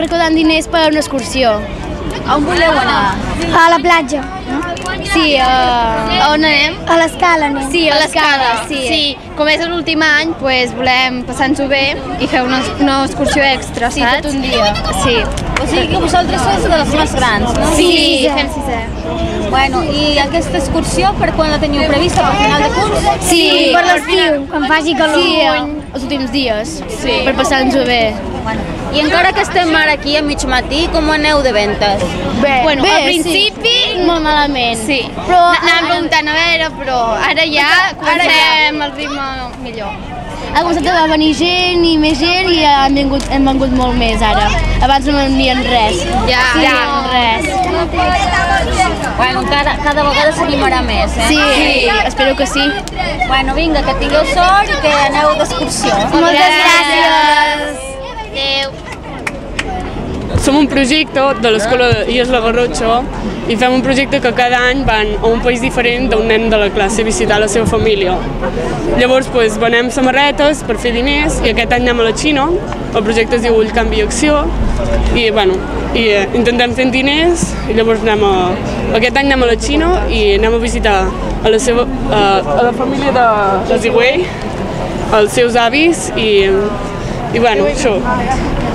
estem recaudant diners per a una excursió. On voleu anar? A la platja. Sí, uh, on anem? A l'escala anem. Sí, a l'escala, sí. sí. Com és l'últim any, pues, volem passar-nos-ho bé i fer una, una excursió extra, sí, saps? tot un dia. Sí. O sigui que vosaltres sou de les més grans, no? Sí, fem sisè. Bueno, i aquesta excursió per quan la teniu prevista? Per final de curs? Sí, per l'estiu, quan faci calor. Sí, els últims dies, sí. per passar-nos-ho bé. Bueno, I encara que estem ara aquí a mig matí, com aneu de ventes? Bé, Bueno, bé, al principi sí. molt malament. Sí, però anàvem preguntant a veure, però ara ja comencem el ritme millor. Ha començat a venir gent i més gent i han vingut, hem vengut molt més ara. Abans no venien res. Ja. sí, Ja. res. Bueno, cada, cada vegada s'animarà més, eh? Sí, sí, espero que sí. Bueno, vinga, que tingueu sort i que aneu d'excursió. Moltes gràcies. Adéu. Som un projecte de l'Escola IES La Garrotxa i fem un projecte que cada any van a un país diferent d'un nen de la classe a visitar la seva família. Llavors pues, venem samarretes per fer diners i aquest any anem a la Xina, el projecte es diu Ull Canvi i Acció i, bueno, i eh, intentem fer diners i llavors anem a, aquest any anem a la Xina i anem a visitar a la, seva, a, a la família de, de Ziwei, els seus avis i, i bueno, això.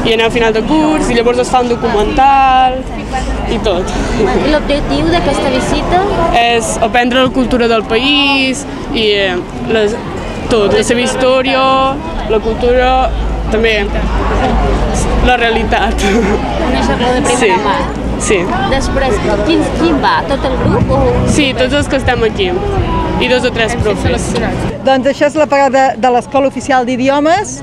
I anem a final de curs i llavors es fa un documental i tot. I l'objectiu d'aquesta visita? És aprendre la cultura del país i eh, les, tot, la seva història, la cultura, també la realitat. Conèixer-lo de primera Sí, mà. sí. Després, quin, quin va? Tot el grup? O... Sí, tots els que estem aquí. I dos o tres profes. Doncs això és la parada de l'Escola Oficial d'Idiomes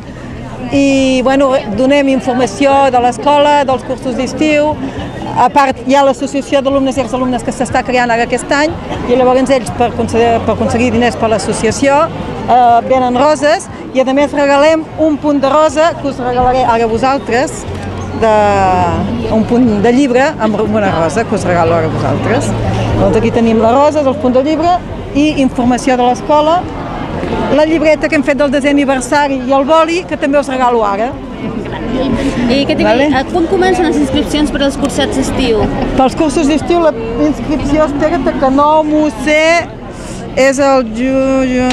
i bueno, donem informació de l'escola, dels cursos d'estiu, a part hi ha l'associació d'alumnes i exalumnes que s'està creant ara aquest any. I llavors ells per per aconseguir diners per l'associació eh, venen roses. I a més regalem un punt de rosa que us regalaré ara a vosaltres de, un punt de llibre amb una rosa que us regalo ara a vosaltres. Doncs aquí tenim les roses, els punts de llibre i informació de l'escola la llibreta que hem fet del desè aniversari i el boli, que també us regalo ara. I què Vale. vale. quan comencen les inscripcions per als cursets d'estiu? Pels cursos d'estiu la inscripció, espera't que no m'ho sé, és el ju, ju,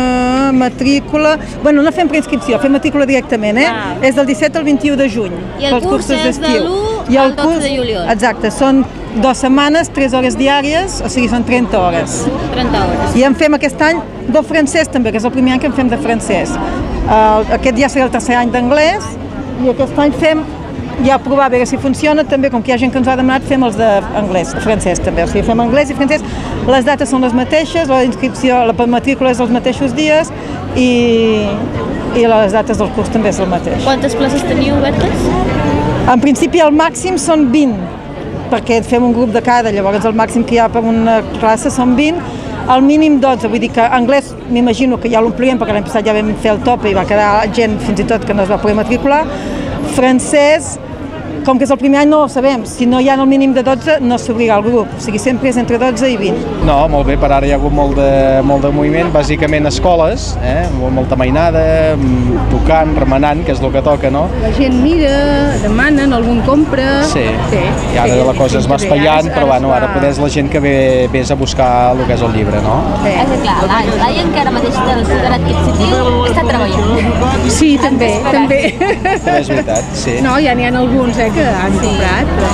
matrícula... Bueno, no fem preinscripció, fem matrícula directament, eh? Ah. És del 17 al 21 de juny. I el pels curs cursos és de d'estiu. l'1 I el al 12 curs- de juliol. Exacte, són dues setmanes, 3 hores diàries, o sigui, són 30 hores. 30 hores. I en fem aquest any de francès també, que és el primer any que en fem de francès. Uh, aquest ja serà el tercer any d'anglès i aquest any fem ja provar a veure si funciona també, com que hi ha gent que ens ho ha demanat, fem els d'anglès, francès també, o sigui, fem anglès i francès, les dates són les mateixes, la inscripció, la matrícula és els mateixos dies i, i les dates del curs també és el mateix. Quantes places teniu obertes? En principi el màxim són 20, perquè fem un grup de cada, llavors el màxim que hi ha per una classe són 20, al mínim 12, vull dir que anglès m'imagino que ja l'omplirem perquè l'any passat ja vam fer el tope i va quedar gent fins i tot que no es va poder matricular. Francès, com que és el primer any no ho sabem, si no hi ha el mínim de 12 no s'obrirà el grup, o sigui sempre és entre 12 i 20. No, molt bé, per ara hi ha hagut molt de, molt de moviment, bàsicament escoles, eh? molta mainada, tocant, remenant, que és el que toca, no? La gent mira, demanen, algun compra... Sí. I ara la cosa es va espaiant, però bueno, ara poder és la gent que ve, vés a buscar el que és el llibre, no? És que clar, la Laia encara mateix del ciutadà adquisitiu està treballant. Sí, també, també. També és veritat, sí. No, ja n'hi ha alguns eh, que han comprat, però...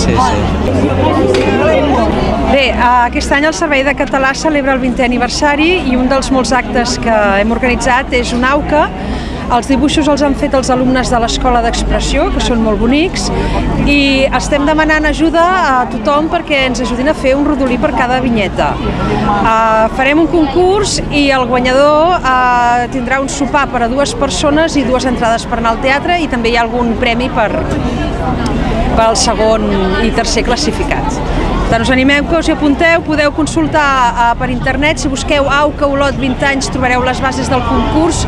Sí, sí. Bé, eh, aquest any el Servei de Català celebra el 20è aniversari i un dels molts actes que hem organitzat és un auca. Els dibuixos els han fet els alumnes de l'Escola d'Expressió, que són molt bonics, i estem demanant ajuda a tothom perquè ens ajudin a fer un rodolí per cada vinyeta. Uh, farem un concurs i el guanyador uh, tindrà un sopar per a dues persones i dues entrades per anar al teatre i també hi ha algun premi per, pel segon i tercer classificats. Tant us animem que us hi apunteu, podeu consultar uh, per internet, si busqueu AUCA Olot 20 anys trobareu les bases del concurs,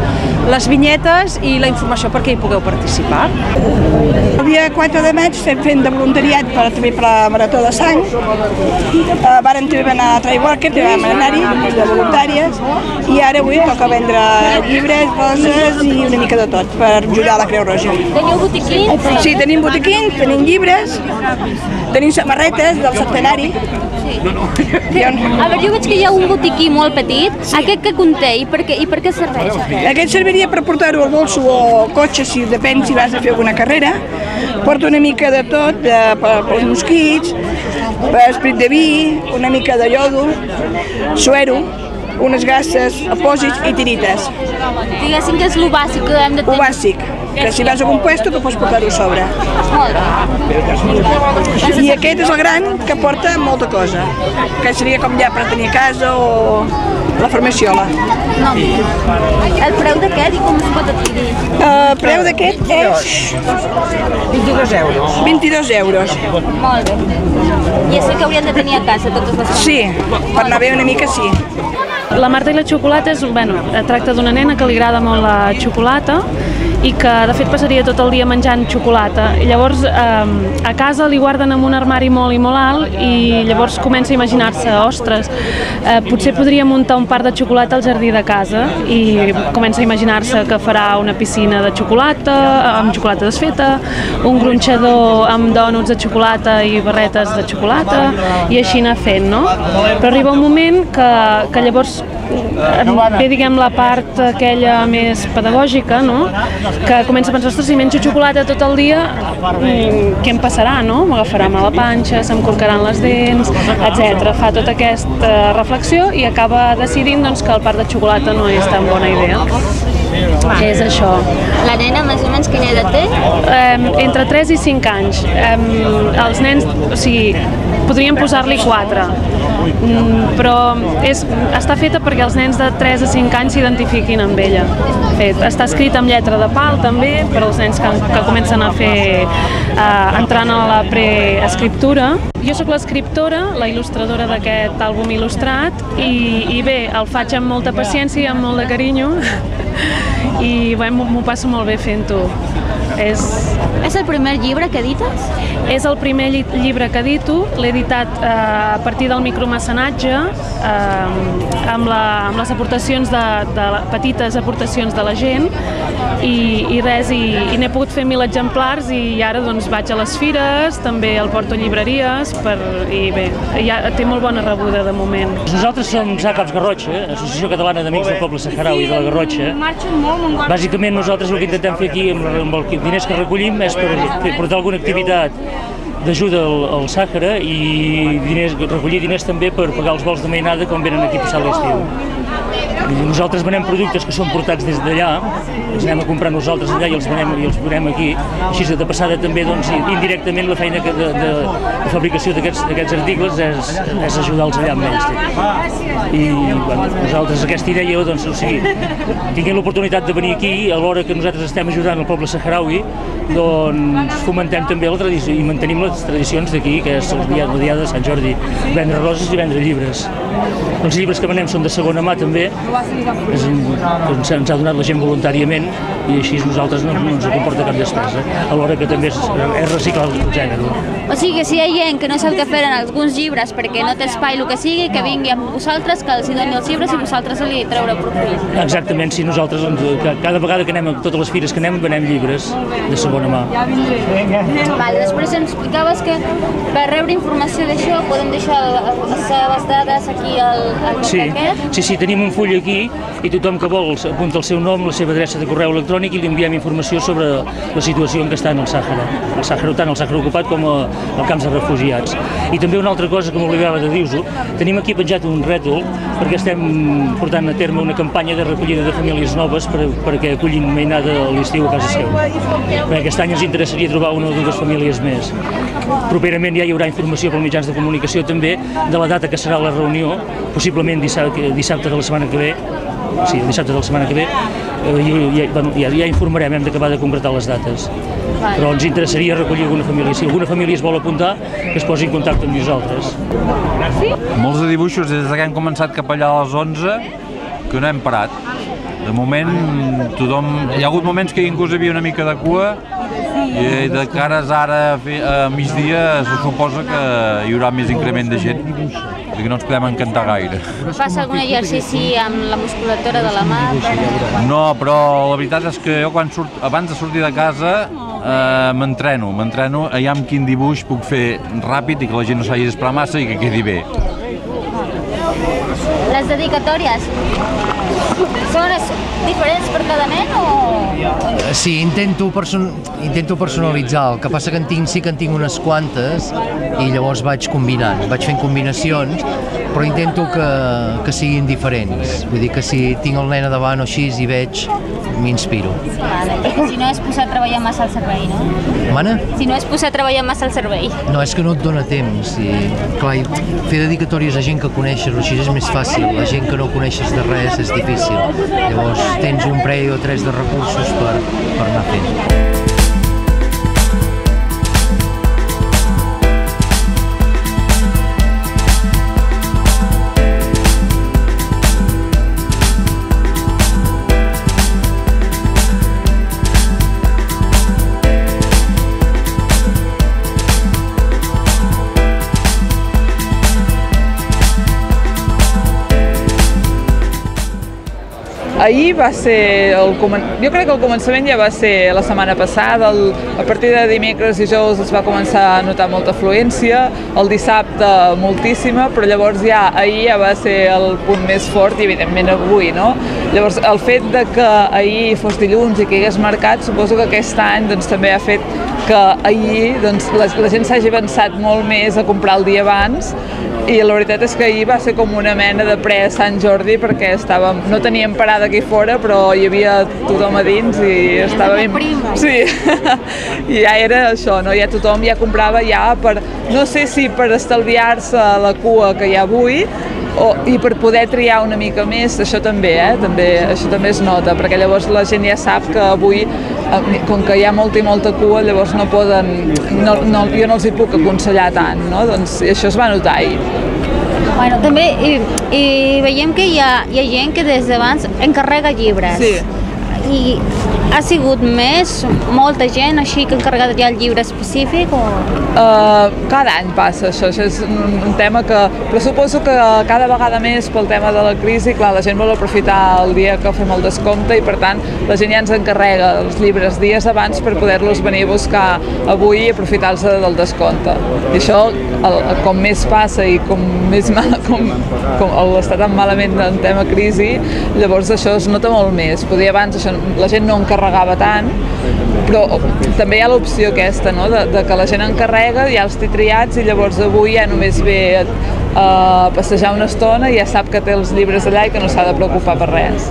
les vinyetes i la informació perquè hi pugueu participar. El dia 4 de maig estem fent de voluntariat per, també per la Marató de Sang. Uh, vàrem també anar a Traiwalker, també vam anar-hi de voluntàries i ara avui toca vendre llibres, roses i una mica de tot per ajudar a la Creu Roja. Teniu botiquins? Sí, tenim botiquins, tenim llibres, tenim samarretes del centenari. Sí. A veure, jo veig que hi ha un botiquí molt petit. Sí. Aquest que conté i per què, i per què serveix? Aquest serviria per portar-ho al bolso o al cotxe, si depèn si vas a fer alguna carrera. Porta una mica de tot, de, per, pels mosquits, per esprit de vi, una mica de iodo, suero, unes gasses, apòsits i tirites. Diguéssim que és el bàsic que hem de tenir. Ho bàsic, que si vas a un puesto que pots portar-ho a sobre. Molt bé. I aquest és el gran que porta molta cosa, que seria com ja per tenir a casa o la farmaciola. No. El preu d'aquest i com es pot adquirir? El preu d'aquest és... 22 euros. 22 euros. Molt bé. I així que haurien de tenir a casa totes les coses. Sí, per anar bé una mica sí. La Marta i la xocolata és, bueno, tracta d'una nena que li agrada molt la xocolata i que de fet passaria tot el dia menjant xocolata. I llavors eh, a casa li guarden en un armari molt i molt alt i llavors comença a imaginar-se, ostres, eh, potser podria muntar un parc de xocolata al jardí de casa i comença a imaginar-se que farà una piscina de xocolata, amb xocolata desfeta, un gronxador amb dònuts de xocolata i barretes de xocolata i així anar fent, no? Però arriba un moment que, que llavors ve, diguem, la part aquella més pedagògica, no? que comença a pensar, ostres, si menjo xocolata tot el dia, mm, què em passarà, no? M'agafarà mal la panxa, se'm corcaran les dents, etc. Fa tota aquesta reflexió i acaba decidint doncs, que el parc de xocolata no és tan bona idea. És això. La nena més o menys quina edat té? Um, entre 3 i 5 anys. Um, els nens, o sigui, podríem posar-li 4, mm, però és, està feta perquè els nens de 3 a 5 anys s'identifiquin amb ella. Fet, està escrit amb lletra de pal també per als nens que, que comencen a fer, uh, entrant a la preescriptura. Jo sóc l'escriptora, la il·lustradora d'aquest àlbum il·lustrat i, i bé, el faig amb molta paciència i amb molt de carinyo i m'ho passo molt bé fent-ho. És... és el primer llibre que edites? És el primer lli llibre que edito, l'he editat eh, a partir del micromecenatge, eh, amb, la, amb les aportacions de, de la, petites aportacions de la gent i, i res, i, i n'he pogut fer mil exemplars i ara doncs vaig a les fires, també el porto a llibreries per, i bé, ja té molt bona rebuda de moment. Nosaltres som Zacaps Garrotxa, Associació Catalana d'Amics del Poble Saharaui de la Garrotxa. Bàsicament nosaltres el que intentem fer aquí amb, amb els diners que recollim és per, per portar alguna activitat d'ajuda al, al Sàhara i diners, recollir diners també per pagar els vols de mainada quan venen aquí a passar l'estiu. Nosaltres venem productes que són portats des d'allà, els anem a comprar nosaltres allà i els venem, i els venem aquí. Així de passada també doncs, indirectament la feina de, de, de fabricació d'aquests articles és, és ajudar els allà amb ells. I bueno, nosaltres aquesta idea, doncs, o sigui, tinguem l'oportunitat de venir aquí, alhora que nosaltres estem ajudant el poble saharaui, doncs fomentem també la tradició i mantenim les tradicions d'aquí, que és el dia, el dia de Sant Jordi, vendre roses i vendre llibres. Els llibres que venem són de segona mà també, és un, que ens, ens ha donat la gent voluntàriament i així nosaltres no, no ens comporta cap despesa, alhora que també és, és reciclar el gènere. O sigui que si hi ha gent que no sap què fer en alguns llibres perquè no té espai el que sigui, que vingui amb vosaltres, que els hi doni els llibres i vosaltres li treure profit. Exactament, si nosaltres doncs, cada vegada que anem a totes les fires que anem venem llibres de segona mà. Vale, després ens explicaves que per rebre informació d'això podem deixar les seves dades aquí al, al sí, sí, sí, tenim un full aquí i tothom que vol apunta el seu nom, la seva adreça de correu electrònic i li enviem informació sobre la situació en què està en el Sàhara, el Sàhara, tant el Sàhara ocupat com el camps de refugiats. I també una altra cosa que m'oblidava de dir-vos, tenim aquí penjat un rètol perquè estem portant a terme una campanya de recollida de famílies noves per, perquè acullin mainada a l'estiu a casa seu. Perquè aquest any ens interessaria trobar una o dues famílies més. Properament ja hi haurà informació pels mitjans de comunicació també de la data que serà la reunió, possiblement dissabte, dissabte de la setmana que ve, sí, el dissabte de la setmana que ve, eh, bueno, ja, ja informarem, hem d'acabar de concretar les dates. però ens interessaria recollir alguna família. Si alguna família es vol apuntar, que es posi en contacte amb nosaltres. Molts de dibuixos des que hem començat cap allà a les 11 que no hem parat. De moment, tothom... Hi ha hagut moments que inclús hi havia una mica de cua i de cares ara a migdia se suposa que hi haurà més increment de gent i que no ens podem encantar gaire. Fas algun exercici amb la musculatura de la mà? No, però la veritat és que jo quan surt, abans de sortir de casa eh, m'entreno, m'entreno allà amb quin dibuix puc fer ràpid i que la gent no s'hagi d'esperar massa i que quedi bé. Les dedicatòries són diferents per cada nen o...? Sí, intento, person intento personalitzar, el que passa que en tinc, sí que en tinc unes quantes i llavors vaig combinant, vaig fent combinacions, però intento que, que siguin diferents. Vull dir que si tinc el nen a davant o així i veig, m'inspiro. Vale. Si no és posar a treballar massa al servei, no? Mana? Si no és posar a treballar massa al servei. No, és que no et dona temps. I, clar, fer dedicatòries a gent que coneixes així és més fàcil. La gent que no coneixes de res és difícil. Llavors tens un parell o tres de recursos per, per anar fent. Ahir va ser, el, jo crec que el començament ja va ser la setmana passada, el, a partir de dimecres i dijous es va començar a notar molta afluència, el dissabte moltíssima, però llavors ja ahir ja va ser el punt més fort i evidentment avui, no? Llavors el fet de que ahir fos dilluns i que hi hagués mercat, suposo que aquest any doncs, també ha fet que ahir doncs, la, la gent s'hagi avançat molt més a comprar el dia abans i la veritat és que ahir va ser com una mena de pre Sant Jordi perquè estàvem, no teníem parada aquí fora però hi havia tothom a dins i estava ben... Sí, i ja era això, no? ja tothom ja comprava ja per, no sé si per estalviar-se la cua que hi ha avui o, i per poder triar una mica més, això també, eh? també, això també es nota, perquè llavors la gent ja sap que avui, eh, com que hi ha molta i molta cua, llavors no poden, no, no, jo no els hi puc aconsellar tant, no? doncs això es va notar ahir. Bueno, també i, i veiem que hi ha, hi ha gent que des d'abans encarrega llibres. Sí. I ha sigut més, molta gent així que ha encarregat ja el llibre específic o... Uh, cada any passa això, això és un, un tema que, però suposo que cada vegada més pel tema de la crisi, clar, la gent vol aprofitar el dia que fem el descompte i per tant la gent ja ens encarrega els llibres dies abans per poder-los venir a buscar avui i aprofitar-se del descompte. I això, el, com més passa i com més mal, com, com està tan malament en tema crisi, llavors això es nota molt més. Podia abans això, la gent no encarregava tant, però també hi ha l'opció aquesta, no? de, de que la gent encarrega, ja els té triats i llavors avui ja només ve a passejar una estona i ja sap que té els llibres allà i que no s'ha de preocupar per res.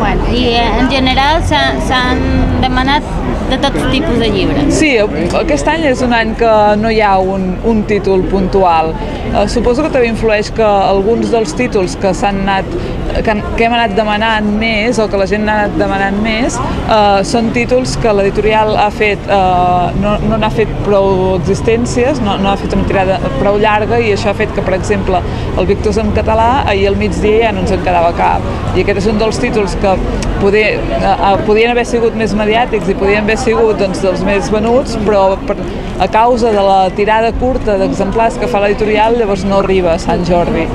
Bueno, I eh, en general s'ha- s'han demanat de tots tipus de llibres. Sí, aquest any és un any que no hi ha un, un títol puntual. Eh, suposo que també influeix que alguns dels títols que s'han anat que, que hem anat demanant més o que la gent ha anat demanant més eh, són títols que l'editorial ha fet eh, no, no n'ha fet prou existències, no, no ha fet una tirada prou llarga i això ha fet que, per exemple, el Victus en català ahir al migdia ja no ens en quedava cap. I aquest és un dels títols que poder, eh, podien haver sigut més mediàtics i podien haver sigut doncs, dels més venuts, però per, a causa de la tirada curta d'exemplars que fa l'editorial llavors no arriba a Sant Jordi.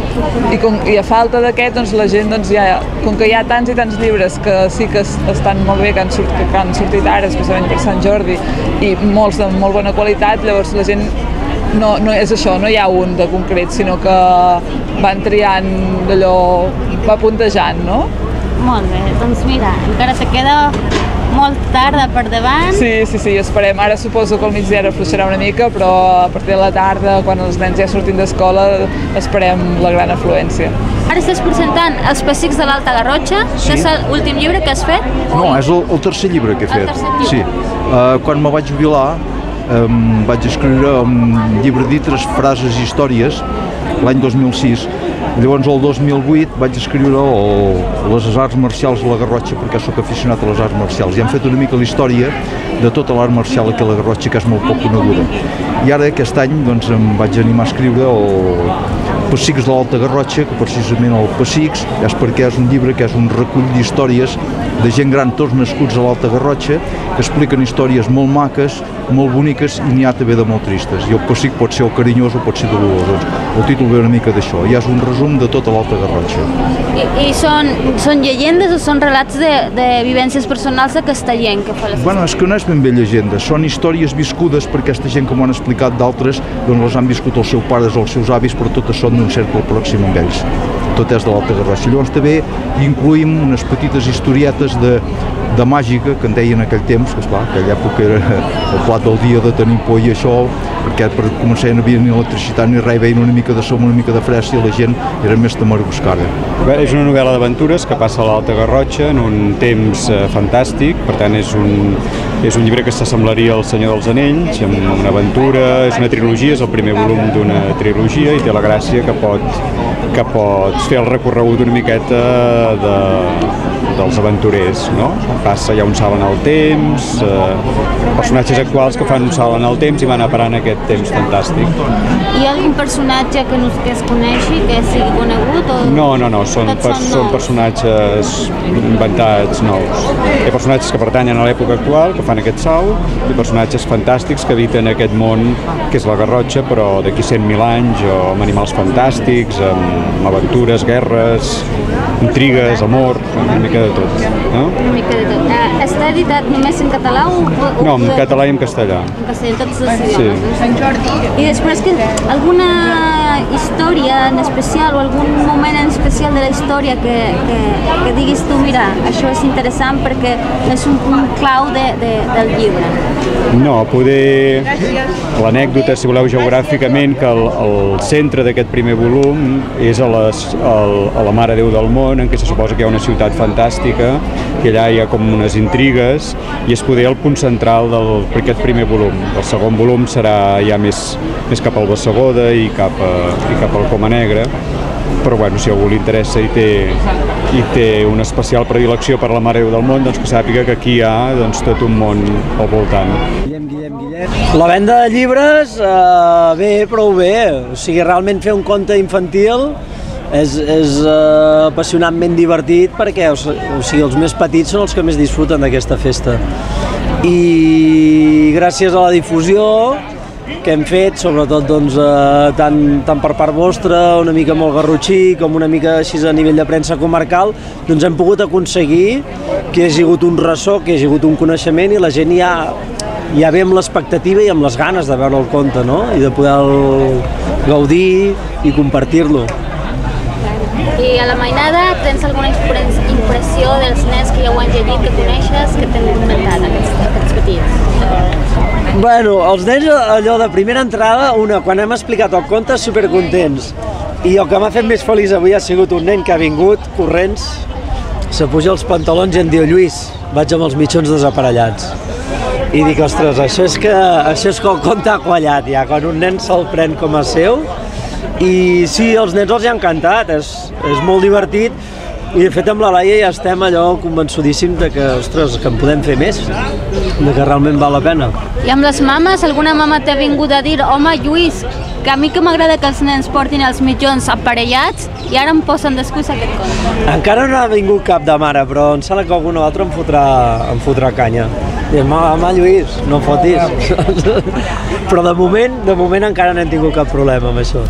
I, com, i a falta d'aquest, doncs, la gent, doncs, ja, com que hi ha tants i tants llibres que sí que es- estan molt bé, que han, sort, que han sortit ara, especialment per Sant Jordi, i molts de molt bona qualitat, llavors la gent no, no és això, no hi ha un de concret, sinó que van triant d'allò, va puntejant, no? Molt bé, doncs mira, encara te queda molt tarda per davant. Sí, sí, sí, esperem. Ara suposo que al migdia ara afluixarà una mica, però a partir de la tarda, quan els nens ja surtin d'escola, esperem la gran afluència. Ara estàs presentant Els pessics de l'Alta Garrotxa, que és l'últim llibre que has fet. No, és el, el tercer llibre que he El fet. tercer llibre. Sí. Uh, quan me vaig jubilar, um, vaig escriure un llibre d'itres, frases i històries l'any 2006. Llavors, el 2008 vaig escriure el, les arts marcials de la Garrotxa perquè sóc aficionat a les arts marcials i hem fet una mica la història de tota l'art marcial aquí a la Garrotxa que és molt poc coneguda. I ara aquest any doncs, em vaig animar a escriure el Pessics de l'Alta Garrotxa, que precisament el Pessics és perquè és un llibre que és un recull d'històries de gent gran, tots nascuts a l'Alta Garrotxa, que expliquen històries molt maques, molt boniques i n'hi ha també de molt tristes. I el Pessic pot ser o carinyós o pot ser dolorós. Doncs el títol ve una mica d'això. I és un resum de tota l'Alta Garrotxa. I, i són, són llegendes o són relats de, de vivències personals d'aquesta gent que fa les Bueno, és que no és ben bé llegenda, són històries viscudes per aquesta gent que m'ho han explicat d'altres, doncs les han viscut els seus pares o els seus avis, però totes són d'un cercle pròxim amb ells. Tot és de l'Alta Garrotxa. Llavors també incluïm unes petites historietes de, de màgica que en deien en aquell temps, que esclar, aquella època era el plat del dia de tenir por i això, perquè per començar no havia ni electricitat ni res, veien una mica de som, una mica de fressa i la gent era més ara. Bé, és una novel·la d'aventures que passa a l'Alta Garrotxa en un temps eh, fantàstic, per tant és un, és un llibre que s'assemblaria al Senyor dels Anells, amb una aventura, és una trilogia, és el primer volum d'una trilogia i té la gràcia que pot, que pots fer el recorregut una miqueta de, dels aventurers, no? Passa, hi ha un salt en el temps, eh, personatges actuals que fan un salt en el temps i van a parar en aquest temps fantàstic. Hi ha algun personatge que, no, que es coneixi, que sigui conegut? O... No, no, no, són, per, són són personatges inventats nous. Hi ha personatges que pertanyen a l'època actual, que fan aquest salt, i personatges fantàstics que habiten aquest món que és la Garrotxa, però d'aquí 100.000 anys, o amb animals fantàstics, amb aventures, guerres, intrigues, amor, una mica de tot. No? Una mica de tot. Eh, està editat només en català o... o No, en català i en castellà. En castellà, en tots els Sí. idiomes. Sant Jordi. I després, que alguna història en especial o algun moment en especial de la història que, que, que diguis tu, mira, això és interessant perquè és un punt clau de, de, del llibre. No, poder... L'anècdota, si voleu, geogràficament, que el, el centre d'aquest primer volum és a, les, a la Mare Déu del Món, en què se suposa que hi ha una ciutat fantàstica, i allà hi ha com unes intrigues, i és poder el punt central del- per aquest primer volum. El segon volum serà ja més, més cap al Bassegoda i cap, a, i cap al Coma Negra, però bueno, si algú li interessa i té, i té una especial predilecció per la Mare Déu del Món, doncs que sàpiga que aquí hi ha doncs, tot un món al voltant. La venda de llibres, eh, bé, prou bé. O sigui, realment fer un conte infantil és, és eh, apassionantment divertit perquè o, o sigui, els més petits són els que més disfruten d'aquesta festa. I gràcies a la difusió que hem fet, sobretot doncs, eh, tant, tant per part vostra, una mica molt garrotxí, com una mica així a nivell de premsa comarcal, doncs hem pogut aconseguir que hi hagi hagut un ressò, que hi hagi hagut un coneixement i la gent ja, ja ve amb l'expectativa i amb les ganes de veure el conte, no? I de poder gaudir i compartir-lo. I a la mainada tens alguna impre- impressió dels nens que ja ho han llegit, que coneixes, que t'han comentat, aquests, aquests petits? Bueno, els nens allò de primera entrada, una, quan hem explicat el conte, supercontents. I el que m'ha fet més feliç avui ha sigut un nen que ha vingut corrents, se puja els pantalons i em diu Lluís, vaig amb els mitjons desaparellats. I dic, ostres, això és que, això és que el conte ha quallat ja, quan un nen se'l pren com a seu. I sí, als nens els hi ha encantat, és, és molt divertit, i de fet amb la Laia ja estem allò convençudíssims de que, ostres, que en podem fer més, de que realment val la pena. I amb les mames, alguna mama t'ha vingut a dir home, Lluís, que a mi que m'agrada que els nens portin els mitjons aparellats i ara em posen d'excusa aquest conte. Encara no ha vingut cap de mare, però em sembla que algun altre em fotrà, em fotrà canya. Dius, home, Lluís, no fotis. però de moment, de moment encara no hem tingut cap problema amb això.